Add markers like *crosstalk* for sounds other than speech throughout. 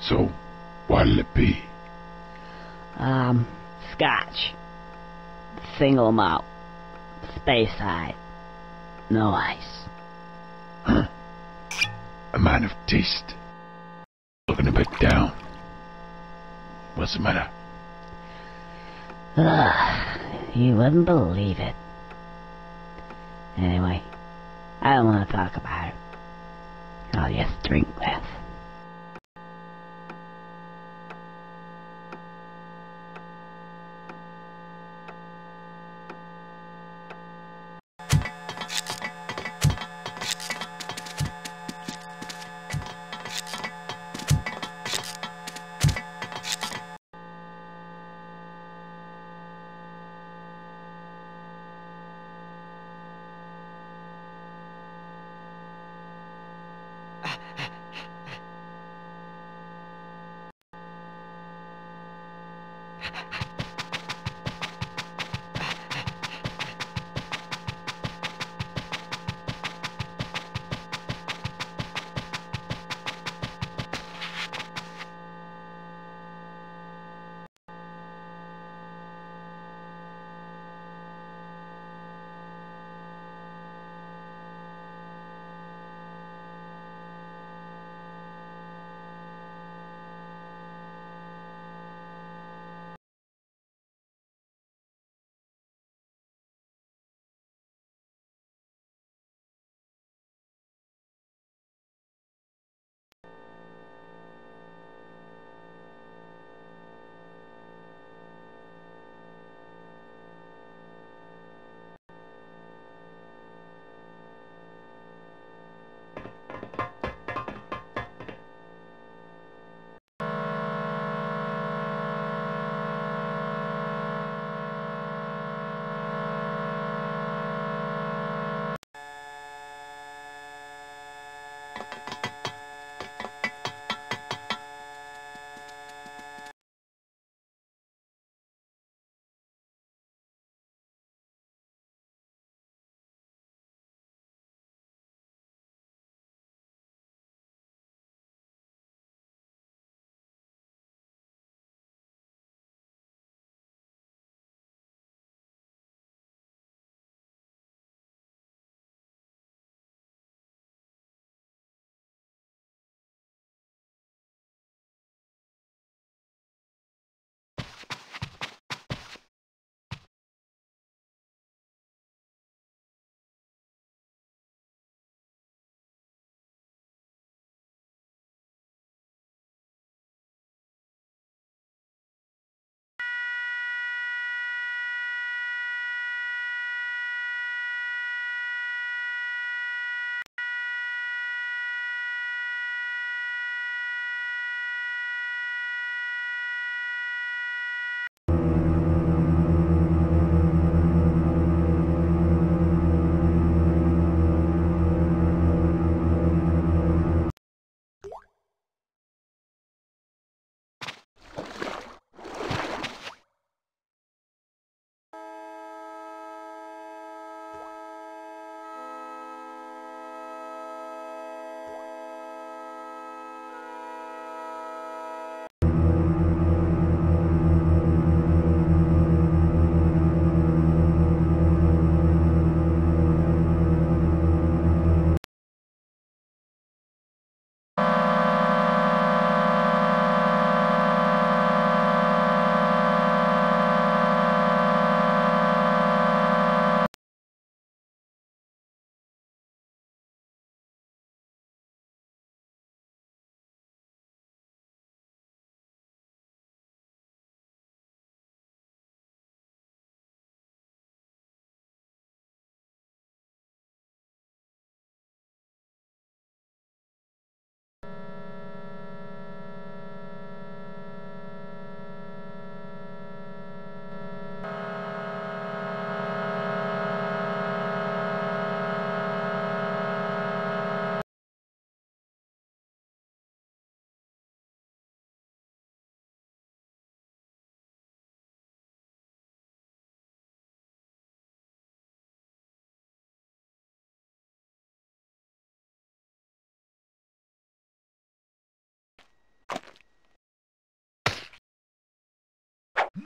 So, what'll it be? um, scotch. Single malt. Speyside. No ice. A man of taste. Looking a bit down. What's the matter? Ugh, you wouldn't believe it. Anyway, I don't want to talk about it. Oh, I'll just drink less.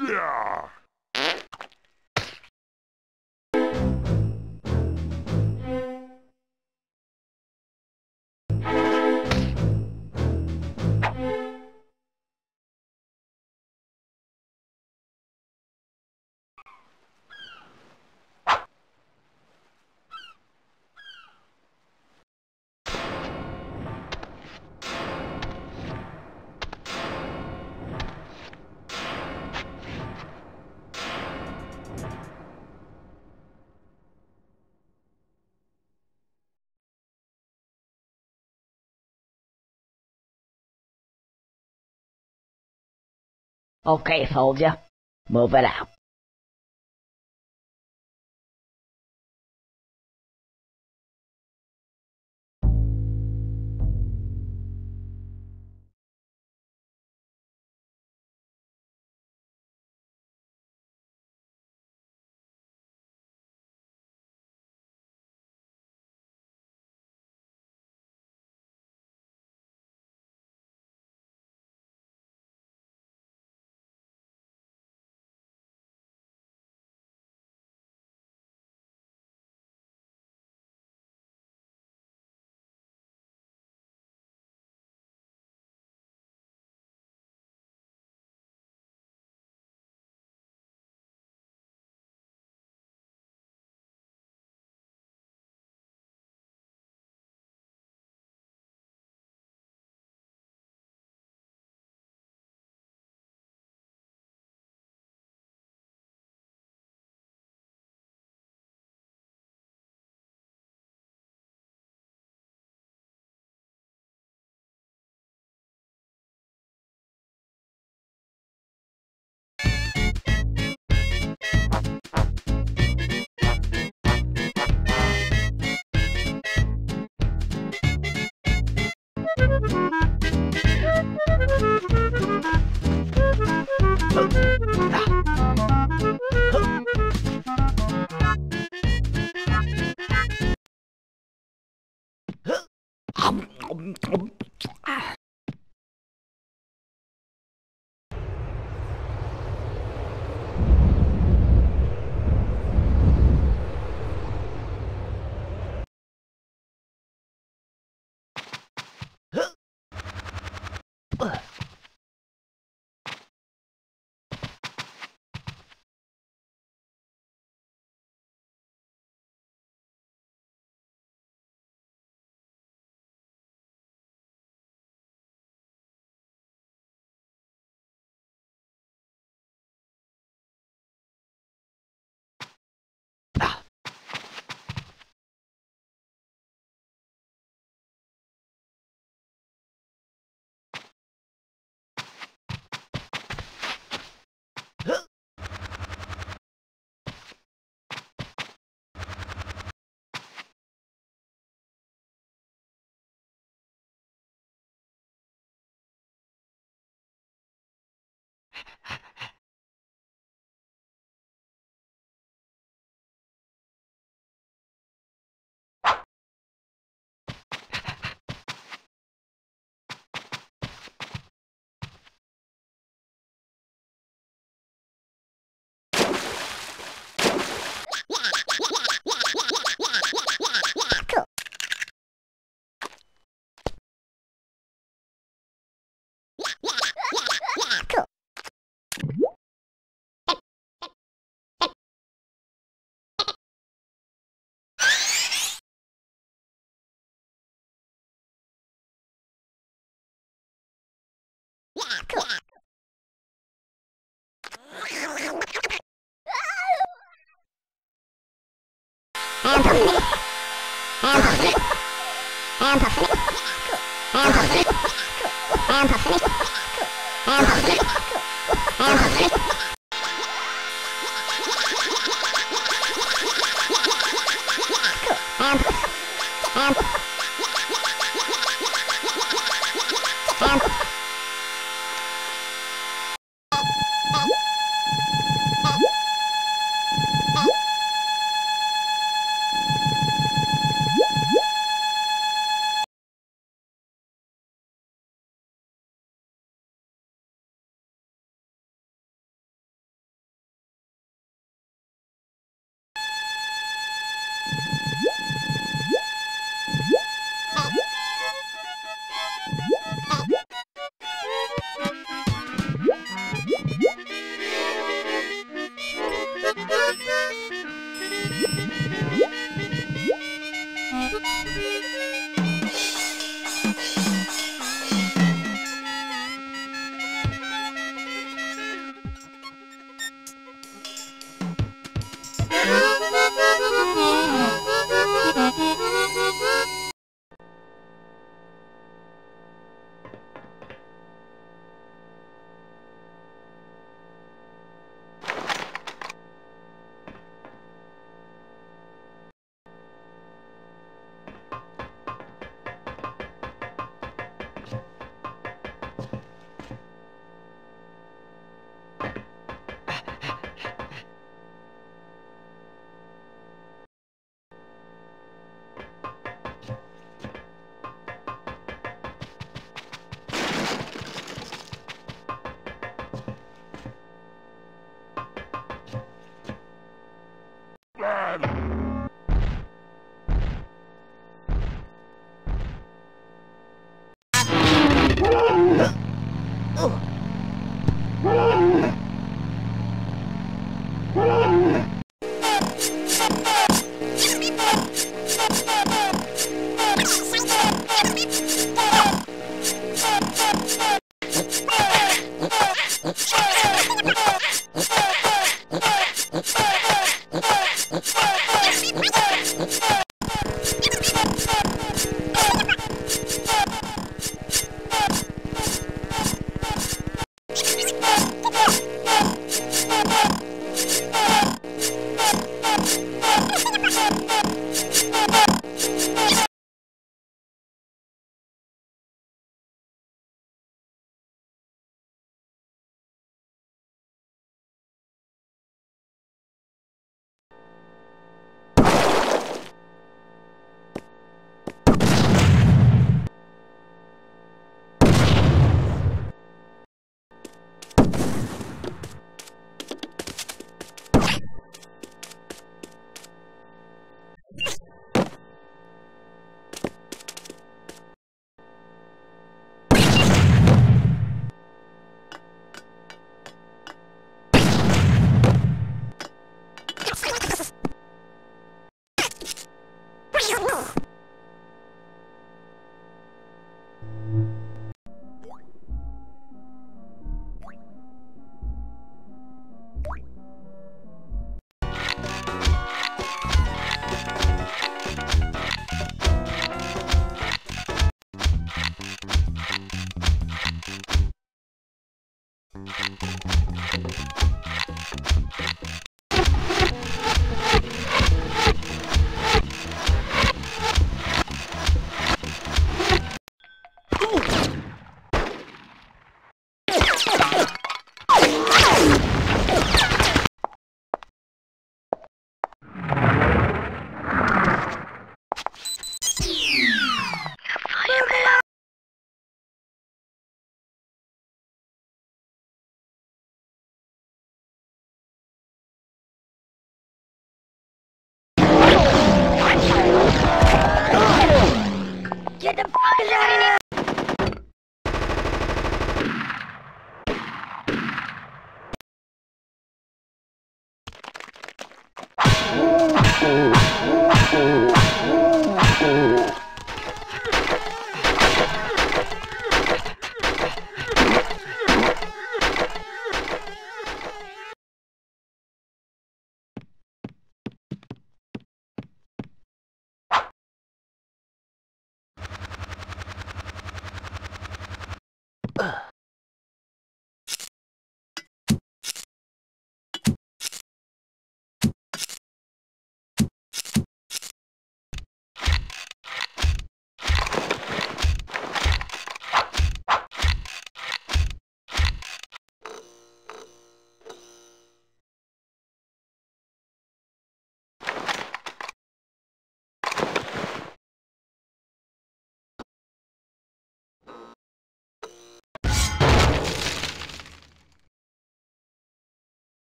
Yeah. Okay, soldier. Move it out. Mm-hmm. I'm puffing.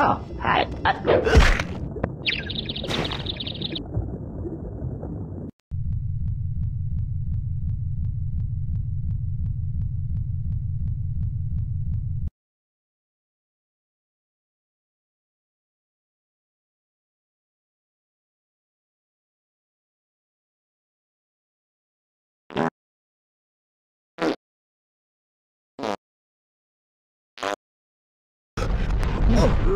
Oh, hi. Uh, Uh,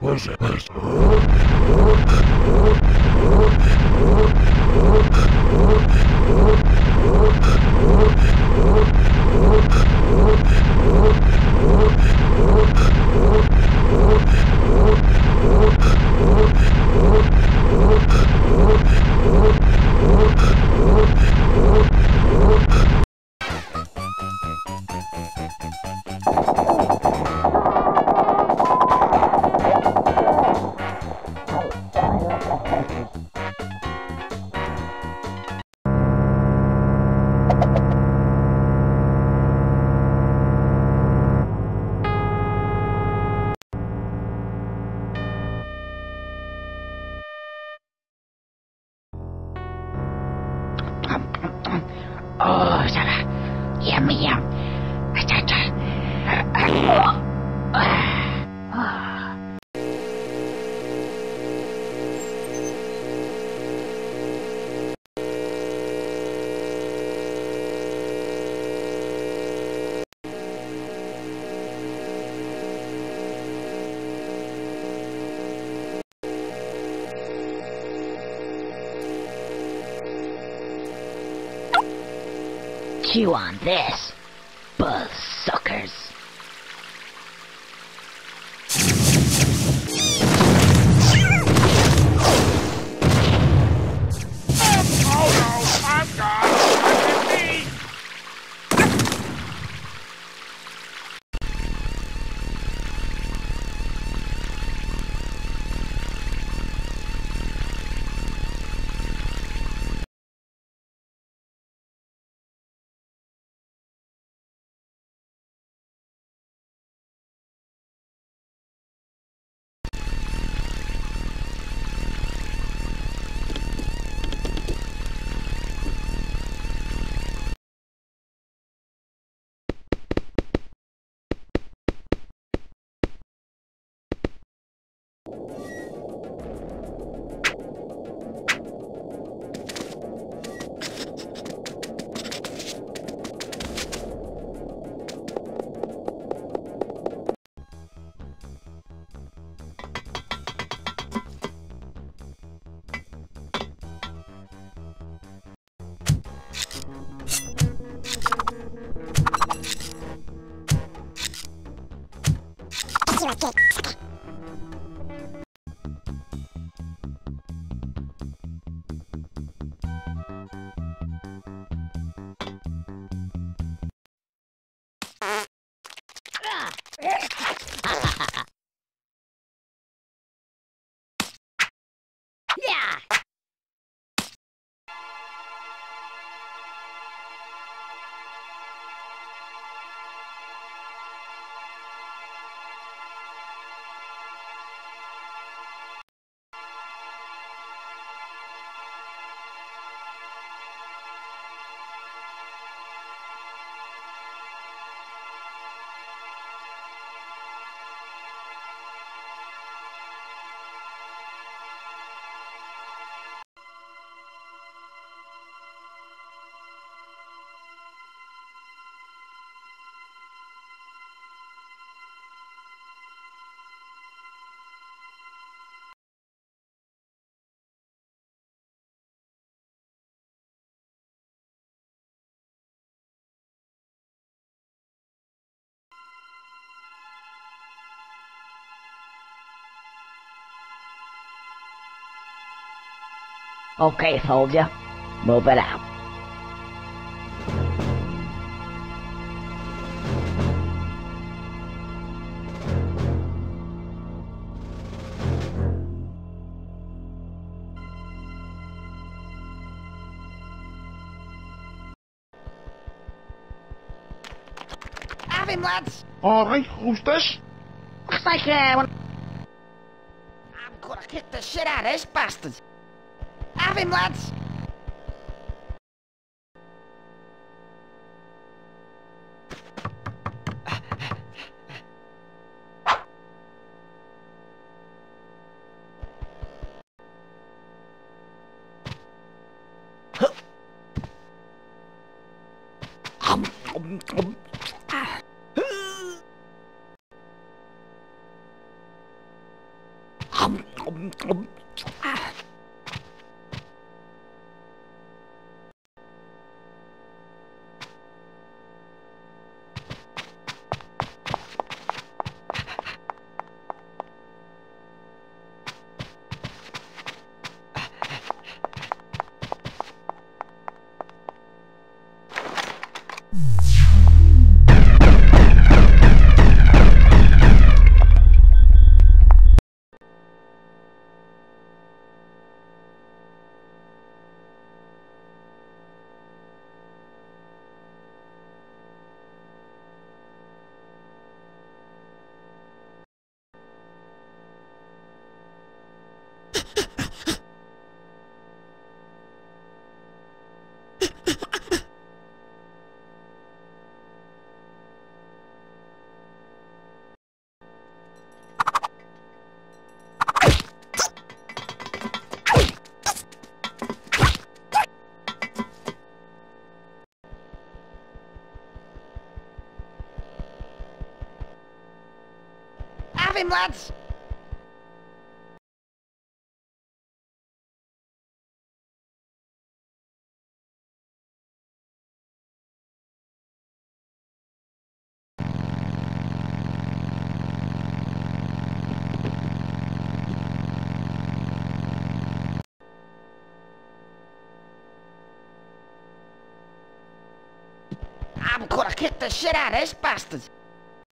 Where's it? Oh. Chew on this, buzz suckers. Yeah. Okay, soldier. Move it out. Have him, lads! Alright, who's this? Looks like, uh, one... I'm gonna kick the shit out of this bastard! have him, lads! *laughs* lads! I'm gonna kick the shit out of this bastard!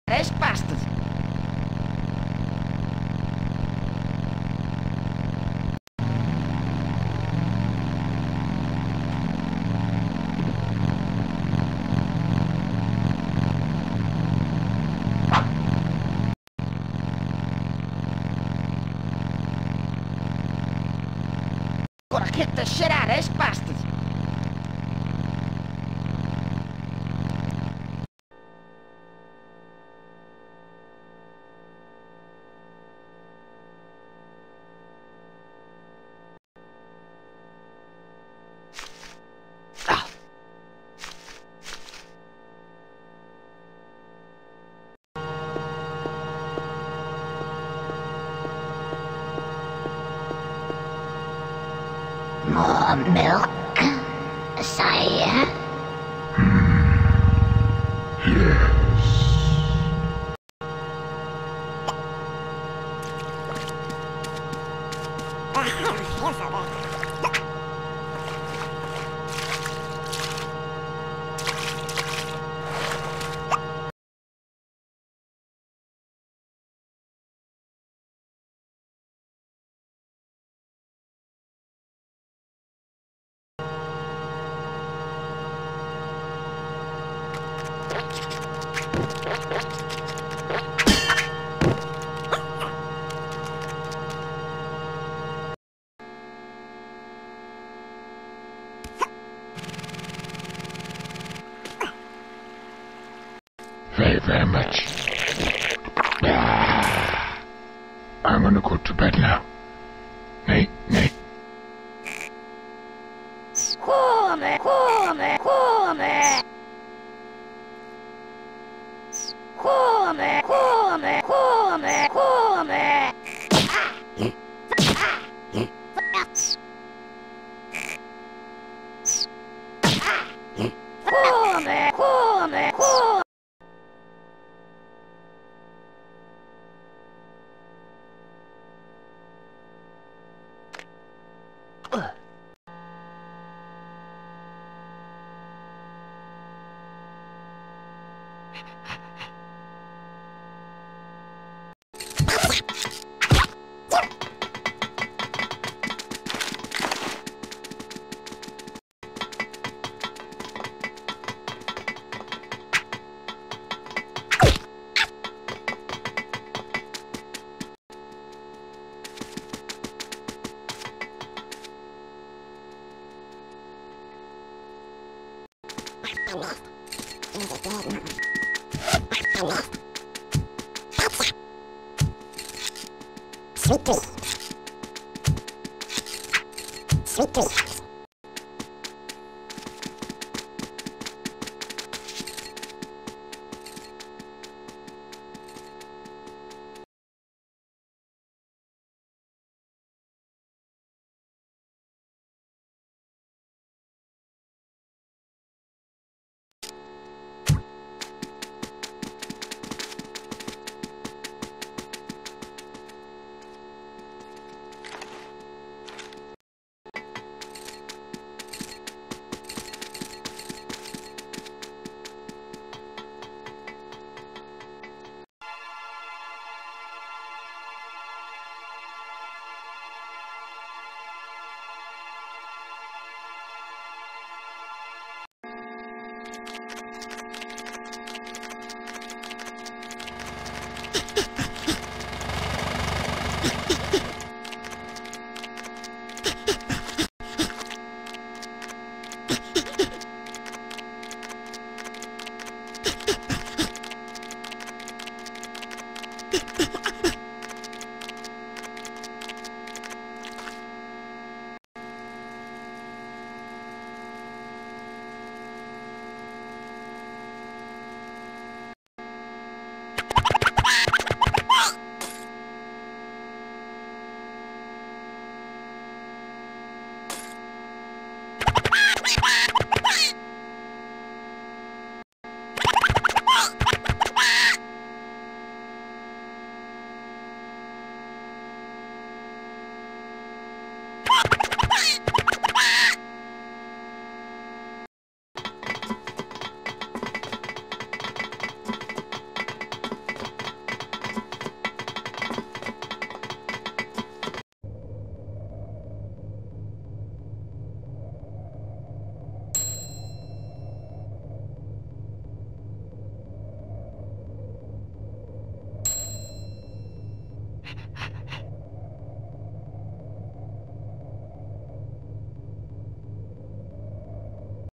This bastard! Milk, sire? Yes. Very, I'm gonna go to bed now. Night,